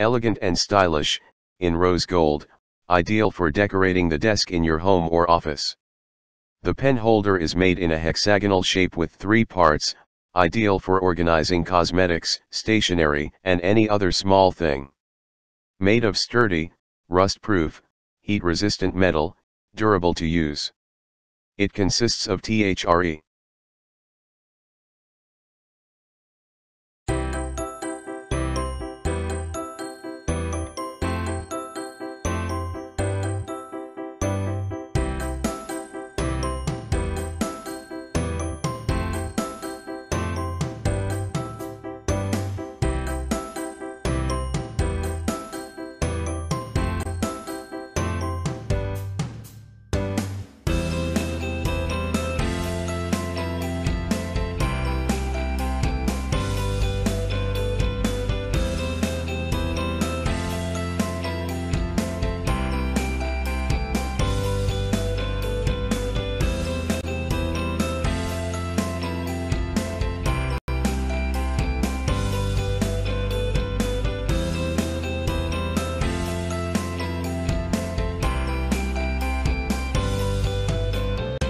Elegant and stylish, in rose gold, ideal for decorating the desk in your home or office. The pen holder is made in a hexagonal shape with three parts, ideal for organizing cosmetics, stationery, and any other small thing. Made of sturdy, rust-proof, heat-resistant metal, durable to use. It consists of THRE.